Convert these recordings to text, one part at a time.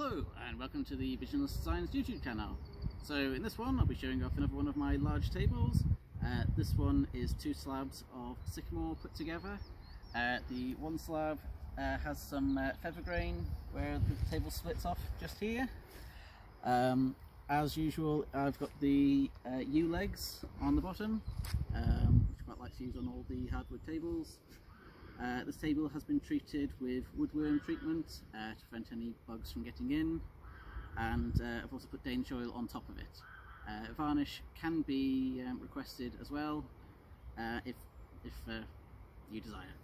Hello and welcome to the Visionless Designs YouTube channel. So in this one I'll be showing off another one of my large tables. Uh, this one is two slabs of sycamore put together. Uh, the one slab uh, has some uh, feather grain where the table splits off just here. Um, as usual I've got the uh, U-legs on the bottom, um, which I quite like to use on all the hardwood tables. Uh, this table has been treated with woodworm treatment uh, to prevent any bugs from getting in and uh, I've also put Danish oil on top of it. Uh, varnish can be um, requested as well uh, if, if uh, you desire.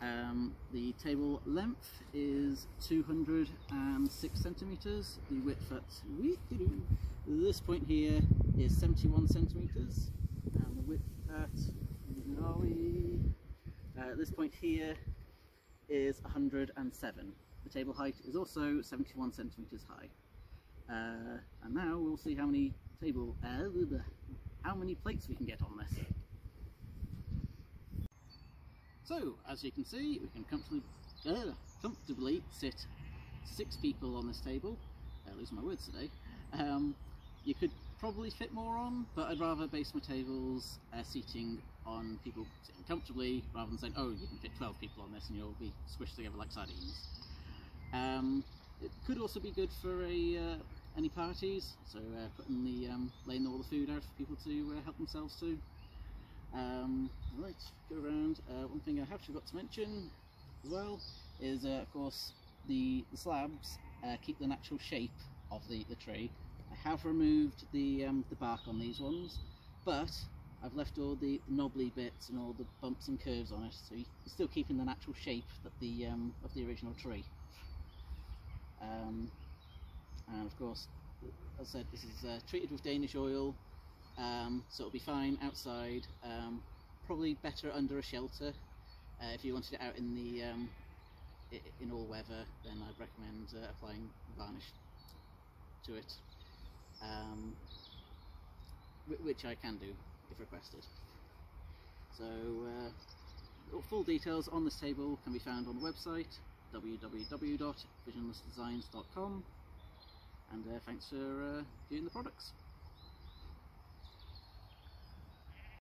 Um, the table length is 206 centimetres, the width at this point here is 71 centimetres and the width at this point here is 107. The table height is also 71 centimetres high. Uh, and now we'll see how many table, uh, how many plates we can get on this. So, as you can see, we can comfortably, uh, comfortably sit six people on this table. Uh, losing my words today. Um, you could probably fit more on, but I'd rather base my tables uh, seating on people sitting comfortably rather than saying, oh, you can fit 12 people on this and you'll be squished together like sardines. Um, it could also be good for a uh, any parties, so uh, putting the um, laying all the food out for people to uh, help themselves to. Um, right, go around. Uh, one thing I have forgot to mention as well is, uh, of course, the, the slabs keep the natural shape of the, the tree. I have removed the um, the bark on these ones, but I've left all the knobbly bits and all the bumps and curves on it, so you're still keeping the natural shape that the um, of the original tree. Um, and of course, as I said, this is uh, treated with Danish oil, um, so it'll be fine outside. Um, probably better under a shelter. Uh, if you wanted it out in the um, in all weather, then I'd recommend uh, applying varnish to it, um, which I can do if requested. So uh, full details on this table can be found on the website www.visionlessdesigns.com and uh, thanks for uh, viewing the products.